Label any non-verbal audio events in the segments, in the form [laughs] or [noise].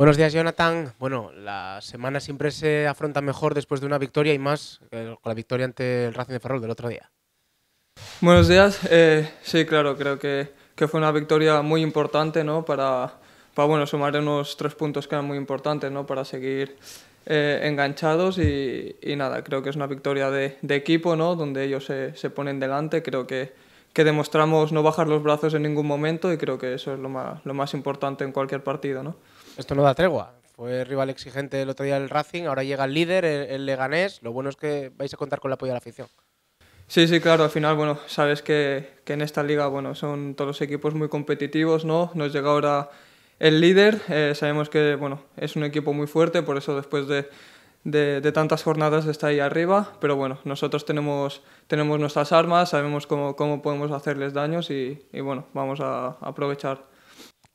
Buenos días, Jonathan. Bueno, la semana siempre se afronta mejor después de una victoria y más con la victoria ante el Racing de Ferrol del otro día. Buenos días. Eh, sí, claro, creo que, que, fue una victoria muy importante ¿no? para, para bueno, sumar unos tres puntos que eran muy importantes ¿no? para seguir eh, enganchados y, y, nada, creo que es una victoria de, de equipo, ¿no? donde ellos se, se, ponen delante. Creo que, que demostramos no bajar los brazos en ningún momento y creo que eso es lo más, lo más importante en cualquier partido. ¿no? Esto no da tregua. Fue rival exigente el otro día el Racing, ahora llega el líder, el, el Leganés. Lo bueno es que vais a contar con el apoyo de la afición. Sí, sí, claro, al final, bueno, sabes que, que, en esta liga, bueno, son todos los equipos muy competitivos, ¿no? Nos llega ahora el líder, eh, sabemos que, bueno, es un equipo muy fuerte, por eso después de, de, de, tantas jornadas está ahí arriba, pero bueno, nosotros tenemos, tenemos nuestras armas, sabemos cómo, cómo podemos hacerles daños y, y bueno, vamos a, aprovechar.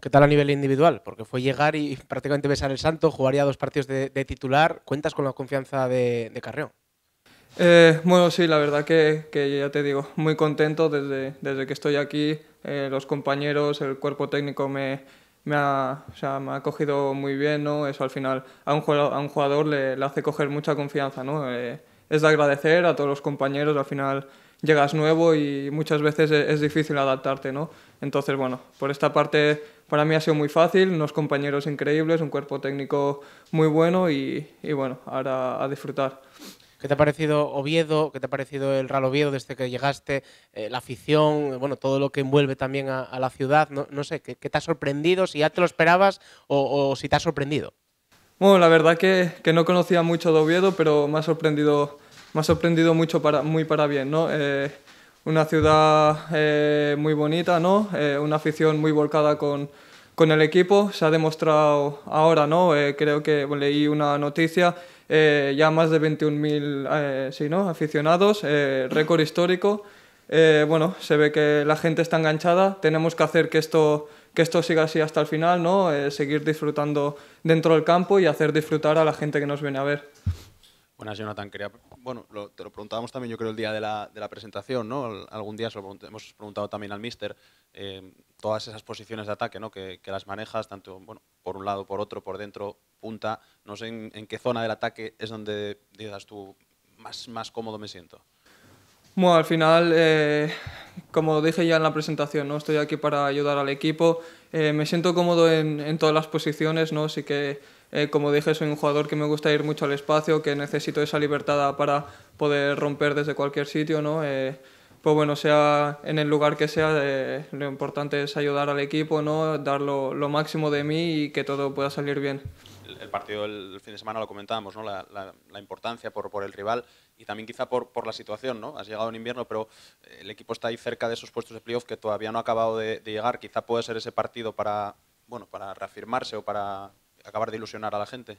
¿Qué tal a nivel individual? Porque fue llegar y [laughs] prácticamente besar el santo, jugaría dos partidos de, de titular. ¿Cuentas con la confianza de, de? Eh, bueno, sí, la verdad que, que, ya te digo, muy contento desde, desde que estoy aquí. Eh, los compañeros, el cuerpo técnico me, me, ha, o sea, me ha cogido muy bien, ¿no? Eso al final a un jugador, a un jugador le, le hace coger mucha confianza, ¿no? Eh, es de agradecer a todos los compañeros, al final llegas nuevo y muchas veces es, es difícil adaptarte, ¿no? Entonces, bueno, por esta parte para mí ha sido muy fácil, unos compañeros increíbles, un cuerpo técnico muy bueno y, y bueno, ahora a disfrutar. ¿Qué te ha parecido Oviedo? ¿Qué te ha parecido el Real Oviedo desde que llegaste? Eh, la afición, bueno, todo lo que envuelve también a, a la ciudad. No, no sé, ¿qué, ¿qué, te ha sorprendido? Si ya te lo esperabas o, o si te ha sorprendido. Bueno, la verdad que, que, no conocía mucho de Oviedo, pero me ha sorprendido, me ha sorprendido mucho para, muy para bien, ¿no? Eh, una ciudad eh, muy bonita, ¿no? Eh, una afición muy volcada con, con, el equipo. Se ha demostrado ahora, ¿no? Eh, creo que bueno, leí una noticia, ya más de 21.000 sí, ¿no? aficionados, récord histórico. bueno, se ve que la gente está enganchada. Tenemos que hacer que esto, que esto siga así hasta el final, ¿no? seguir disfrutando dentro del campo y hacer disfrutar a la gente que nos viene a ver. Buenas, Jonathan. Quería, bueno, lo, te lo preguntábamos también, yo creo, el día de la, de la presentación, ¿no? Algún día se lo hemos preguntado también al míster, eh, todas esas posiciones de ataque, ¿no? Que, que, las manejas, tanto, bueno, por un lado, por otro, por dentro, punta. No sé en, en qué zona del ataque es donde digas tú, más, más cómodo me siento. Bueno, al final, eh, como dije ya en la presentación, ¿no? estoy aquí para ayudar al equipo. Eh, me siento cómodo en, en, todas las posiciones, ¿no? sí que eh, como dije, soy un jugador que me gusta ir mucho al espacio, que necesito esa libertad para poder romper desde cualquier sitio, ¿no? Eh, pues bueno, sea en el lugar que sea, eh, lo importante es ayudar al equipo, ¿no? Dar lo, lo, máximo de mí y que todo pueda salir bien. El, el partido del fin de semana lo comentábamos, ¿no? La, la, la importancia por, por, el rival y también quizá por, por, la situación, ¿no? Has llegado en invierno, pero el equipo está ahí cerca de esos puestos de playoff que todavía no ha acabado de, de llegar. Quizá puede ser ese partido para, bueno, para reafirmarse o para acabar de ilusionar a la gente?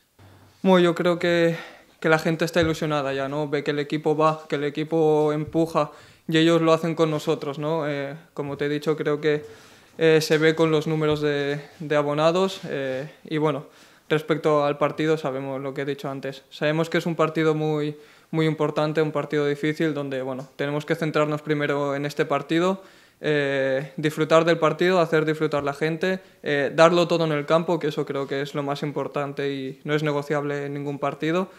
Bueno, yo creo que, que, la gente está ilusionada ya, ¿no? Ve que el equipo va, que el equipo empuja y ellos lo hacen con nosotros, ¿no? Eh, como te he dicho, creo que eh, se ve con los números de, de abonados eh, y bueno, respecto al partido sabemos lo que he dicho antes. Sabemos que es un partido muy, muy importante, un partido difícil donde, bueno, tenemos que centrarnos primero en este partido eh, disfrutar del partido, hacer disfrutar la gente, eh, darlo todo en el campo, que eso creo que es lo más importante y no es negociable en ningún partido.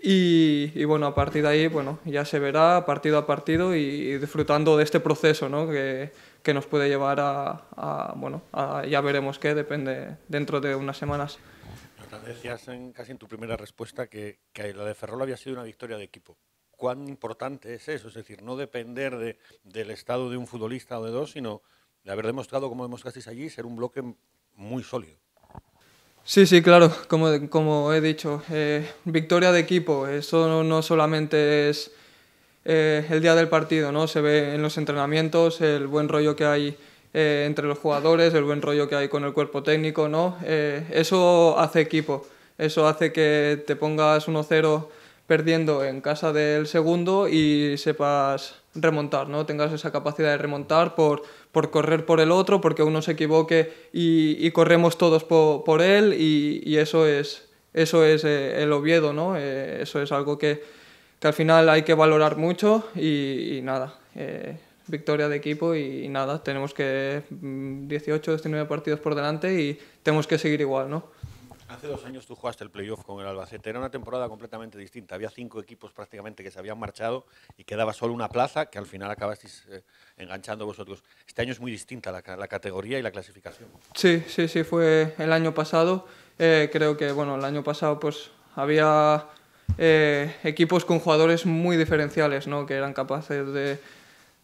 Y, y bueno, a partir de ahí, bueno, ya se verá partido a partido y, disfrutando de este proceso, ¿no? Que, que nos puede llevar a, bueno, ya veremos qué, depende dentro de unas semanas. Decías en, casi en tu primera respuesta que, que la de Ferrol había sido una victoria de equipo cuán importante es eso, es decir, no depender de, del estado de un futbolista o de dos, sino de haber demostrado, como demostrasteis allí, ser un bloque muy sólido. Sí, sí, claro, como, como he dicho, eh, victoria de equipo, eso no, solamente es eh, el día del partido, ¿no? se ve en los entrenamientos el buen rollo que hay eh, entre los jugadores, el buen rollo que hay con el cuerpo técnico, ¿no? Eh, eso hace equipo, eso hace que te pongas 1-0 perdiendo en casa del segundo y sepas remontar, ¿no? Tengas esa capacidad de remontar por, por correr por el otro, porque uno se equivoque y, y corremos todos por, por él y, y, eso es, eso es eh, el Oviedo, ¿no? Eh, eso es algo que, que, al final hay que valorar mucho y, y nada, eh, victoria de equipo y, nada, tenemos que 18, mm, 19 partidos por delante y tenemos que seguir igual, ¿no? Hace dos años tú jugaste el playoff con el Albacete. Era una temporada completamente distinta. Había cinco equipos prácticamente que se habían marchado y quedaba solo una plaza que al final acabasteis eh, enganchando vosotros. Este año es muy distinta la, categoría y la clasificación. Sí, sí, sí, fue el año pasado. Eh, creo que, bueno, el año pasado pues había eh, equipos con jugadores muy diferenciales, ¿no? Que eran capaces de,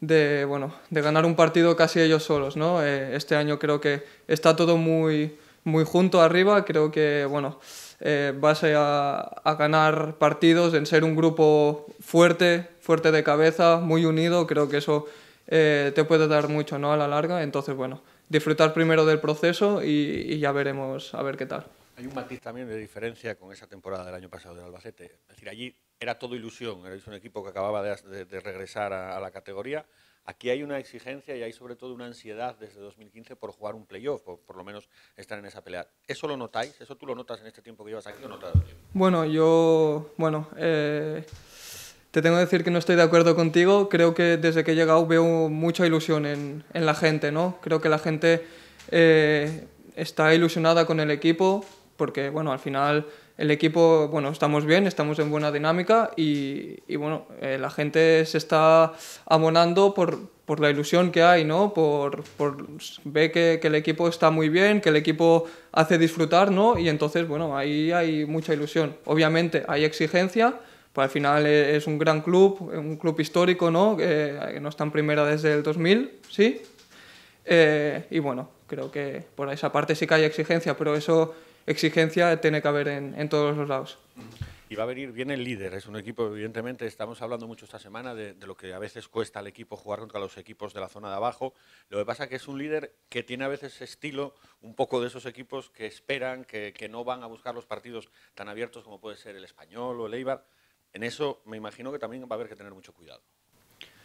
de, bueno, de ganar un partido casi ellos solos, ¿no? este año creo que está todo muy muy junto arriba. Creo que, bueno, eh, vas a, a, ganar partidos, en ser un grupo fuerte, fuerte de cabeza, muy unido. Creo que eso eh, te puede dar mucho ¿no? a la larga. Entonces, bueno, disfrutar primero del proceso y, y, ya veremos a ver qué tal. Hay un matiz también de diferencia con esa temporada del año pasado del Albacete. Es decir, allí era todo ilusión, erais un equipo que acababa de, de, regresar a la categoría Aquí hay una exigencia y hay sobre todo una ansiedad desde 2015 por jugar un playoff, o por lo menos estar en esa pelea. ¿Eso lo notáis? ¿Eso tú lo notas en este tiempo que llevas aquí o notas? Bueno, yo, bueno, eh, te tengo que decir que no estoy de acuerdo contigo. Creo que desde que he llegado veo mucha ilusión en, en la gente, ¿no? Creo que la gente eh, está ilusionada con el equipo porque, bueno, al final el equipo, bueno, estamos bien, estamos en buena dinámica y, y bueno, eh, la gente se está abonando por, por, la ilusión que hay, ¿no? Por, por ve que, que, el equipo está muy bien, que el equipo hace disfrutar, ¿no? Y entonces, bueno, ahí hay mucha ilusión. Obviamente hay exigencia, pues al final es un gran club, un club histórico, ¿no? Que no está en primera desde el 2000, ¿sí? Eh, y bueno, creo que por esa parte sí que hay exigencia, pero eso exigencia tiene que haber en, en todos los lados. Y va a venir bien el líder, es un equipo, evidentemente, estamos hablando mucho esta semana de, de, lo que a veces cuesta al equipo jugar contra los equipos de la zona de abajo. Lo que pasa es que es un líder que tiene a veces estilo un poco de esos equipos que esperan, que, que no van a buscar los partidos tan abiertos como puede ser el Español o el Eibar. En eso me imagino que también va a haber que tener mucho cuidado.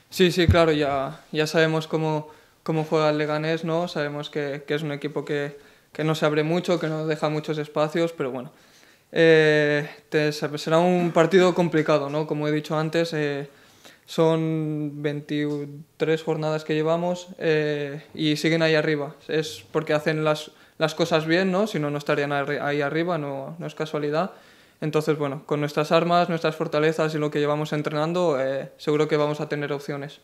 Sí, sí, claro, ya, ya sabemos cómo, cómo juega el Leganés, ¿no? Sabemos que, que es un equipo que, que no se abre mucho, que no deja muchos espacios, pero bueno, eh, te, será un partido complicado, ¿no? Como he dicho antes, eh, son 23 jornadas que llevamos eh, y siguen ahí arriba. Es porque hacen las, las cosas bien, ¿no? Si no, no estarían ahí arriba, no, no es casualidad. Entonces, bueno, con nuestras armas, nuestras fortalezas y lo que llevamos entrenando, eh, seguro que vamos a tener opciones.